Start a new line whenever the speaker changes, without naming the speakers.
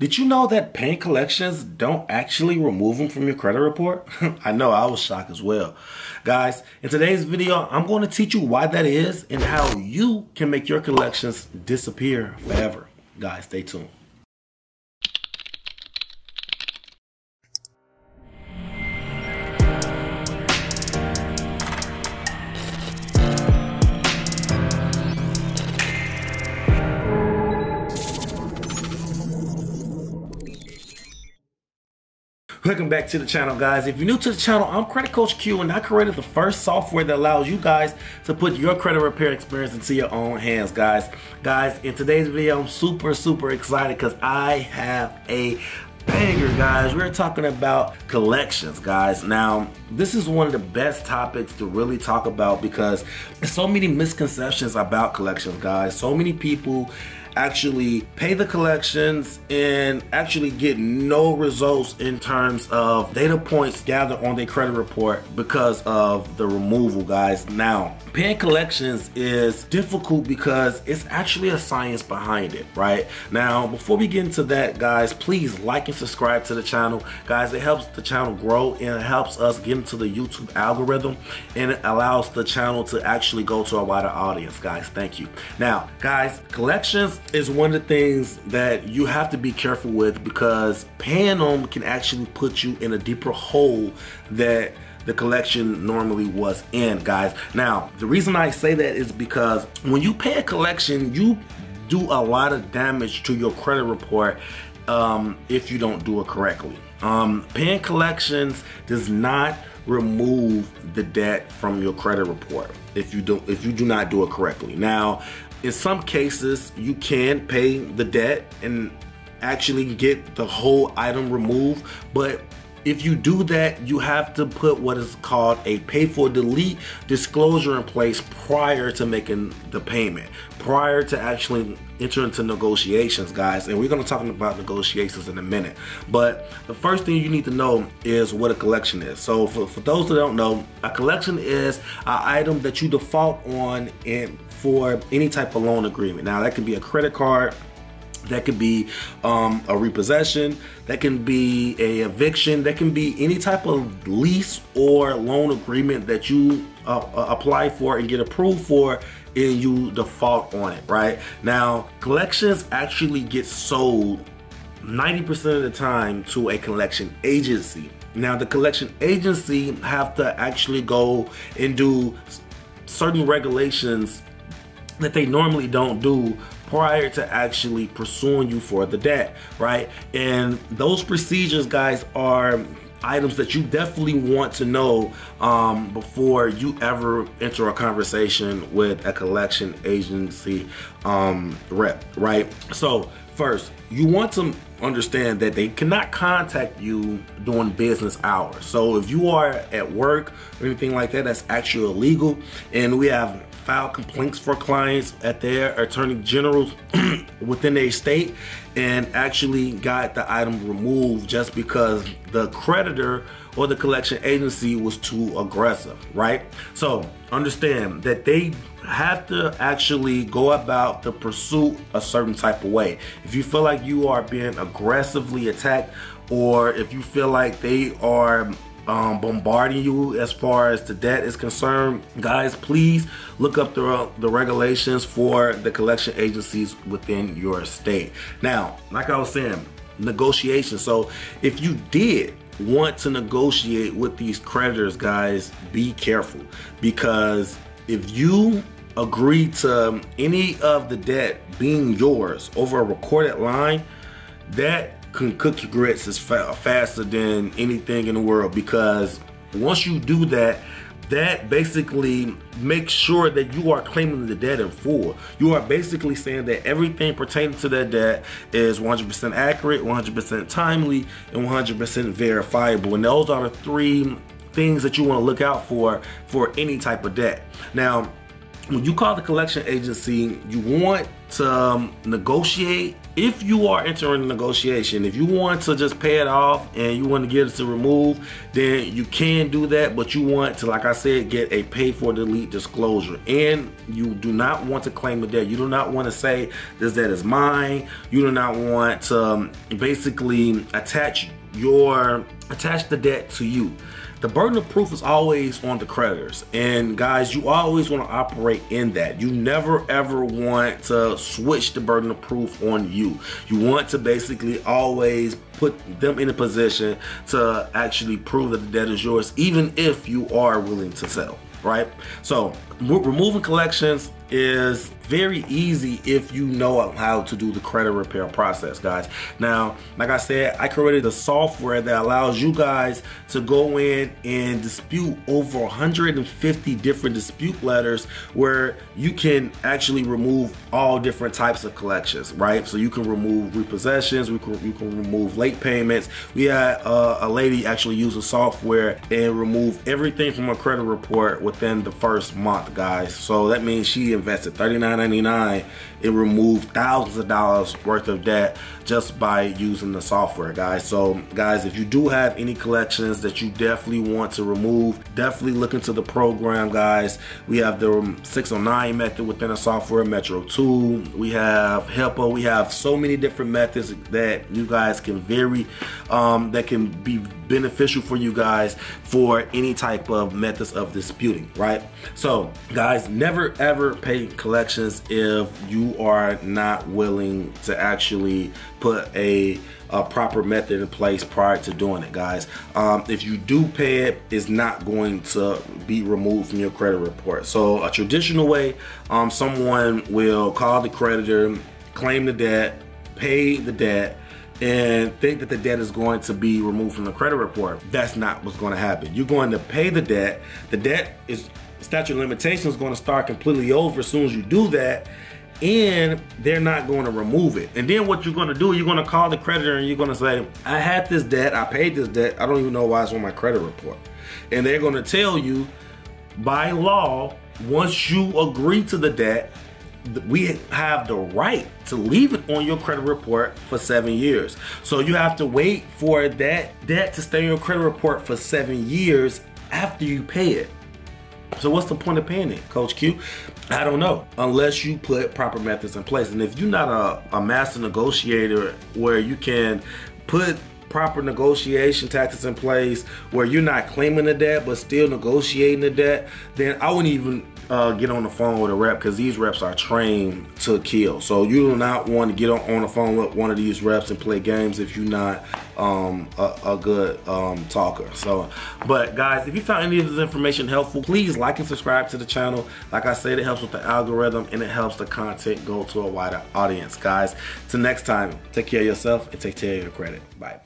Did you know that paying collections don't actually remove them from your credit report? I know, I was shocked as well. Guys, in today's video, I'm going to teach you why that is and how you can make your collections disappear forever. Guys, stay tuned. Welcome back to the channel, guys. If you're new to the channel, I'm Credit Coach Q, and I created the first software that allows you guys to put your credit repair experience into your own hands, guys. Guys, in today's video, I'm super, super excited because I have a banger, guys. We're talking about collections, guys. Now, this is one of the best topics to really talk about because there's so many misconceptions about collections, guys. So many people actually pay the collections and actually get no results in terms of data points gathered on their credit report because of the removal, guys. Now, paying collections is difficult because it's actually a science behind it, right? Now, before we get into that, guys, please like and subscribe to the channel. Guys, it helps the channel grow and it helps us get into the YouTube algorithm and it allows the channel to actually go to a wider audience, guys. Thank you. Now, guys, collections is one of the things that you have to be careful with because paying them can actually put you in a deeper hole that the collection normally was in, guys. Now, the reason I say that is because when you pay a collection, you do a lot of damage to your credit report um, if you don't do it correctly. Um, paying collections does not remove the debt from your credit report if you don't if you do not do it correctly. Now, in some cases, you can pay the debt and actually get the whole item removed, but if you do that, you have to put what is called a pay for delete disclosure in place prior to making the payment, prior to actually enter into negotiations, guys. And we're going to talk about negotiations in a minute. But the first thing you need to know is what a collection is. So for, for those that don't know, a collection is an item that you default on in for any type of loan agreement. Now that can be a credit card, that could be um, a repossession, that can be a eviction, that can be any type of lease or loan agreement that you uh, uh apply for and get approved for and you default on it, right? Now, collections actually get sold 90% of the time to a collection agency. Now, the collection agency have to actually go and do certain regulations that they normally don't do prior to actually pursuing you for the debt, right? And those procedures, guys, are items that you definitely want to know um, before you ever enter a conversation with a collection agency um, rep, right? So first, you want to understand that they cannot contact you during business hours. So if you are at work or anything like that, that's actually illegal. And we have filed complaints for clients at their attorney generals within their state and actually got the item removed just because the creditor or the collection agency was too aggressive, right? So understand that they have to actually go about the pursuit a certain type of way. If you feel like you are being aggressively attacked or if you feel like they are um, bombarding you as far as the debt is concerned, guys, please look up the, the regulations for the collection agencies within your state. Now, like I was saying, negotiations. So if you did want to negotiate with these creditors, guys, be careful because if you agree to any of the debt being yours over a recorded line, that can cook your grits is fa faster than anything in the world because once you do that, that basically makes sure that you are claiming the debt in full. You are basically saying that everything pertaining to that debt is 100% accurate, 100% timely, and 100% verifiable. And those are the three things that you want to look out for for any type of debt. Now, when you call the collection agency, you want to um, negotiate, if you are entering a negotiation, if you want to just pay it off and you want to get it to remove, then you can do that. But you want to, like I said, get a pay for delete disclosure. And you do not want to claim the debt. You do not want to say this debt is mine. You do not want to um, basically attach your attach the debt to you the burden of proof is always on the creditors. And guys, you always want to operate in that. You never ever want to switch the burden of proof on you. You want to basically always put them in a position to actually prove that the debt is yours, even if you are willing to sell, right? So removing collections is very easy if you know how to do the credit repair process, guys. Now, like I said, I created a software that allows you guys to go in and dispute over 150 different dispute letters where you can actually remove all different types of collections, right? So you can remove repossessions, we can, you can remove late payments. We had uh, a lady actually use a software and remove everything from a credit report within the first month, guys. So that means she invested $39.99 it removed thousands of dollars worth of debt just by using the software guys. So guys if you do have any collections that you definitely want to remove definitely look into the program guys. We have the 609 method within the software metro 2 we have HIPAA we have so many different methods that you guys can vary um, that can be beneficial for you guys for any type of methods of disputing right? So guys never ever pay collections if you are not willing to actually put a, a proper method in place prior to doing it, guys. Um, if you do pay it, it's not going to be removed from your credit report. So a traditional way, um, someone will call the creditor, claim the debt, pay the debt, and think that the debt is going to be removed from the credit report. That's not what's going to happen. You're going to pay the debt. The debt is statute of limitations is going to start completely over as soon as you do that and they're not going to remove it. And then what you're going to do, you're going to call the creditor and you're going to say, I had this debt, I paid this debt, I don't even know why it's on my credit report. And they're going to tell you by law, once you agree to the debt, we have the right to leave it on your credit report for seven years. So you have to wait for that debt to stay on your credit report for seven years after you pay it. So what's the point of paying it, Coach Q? I don't know, unless you put proper methods in place. And if you're not a, a master negotiator where you can put proper negotiation tactics in place where you're not claiming the debt but still negotiating the debt, then I wouldn't even uh, get on the phone with a rep because these reps are trained to kill. So you do not want to get on, on the phone with one of these reps and play games if you're not um, a, a, good um, talker. So, but guys, if you found any of this information helpful, please like and subscribe to the channel. Like I said, it helps with the algorithm and it helps the content go to a wider audience. Guys, till next time, take care of yourself and take care of your credit. Bye.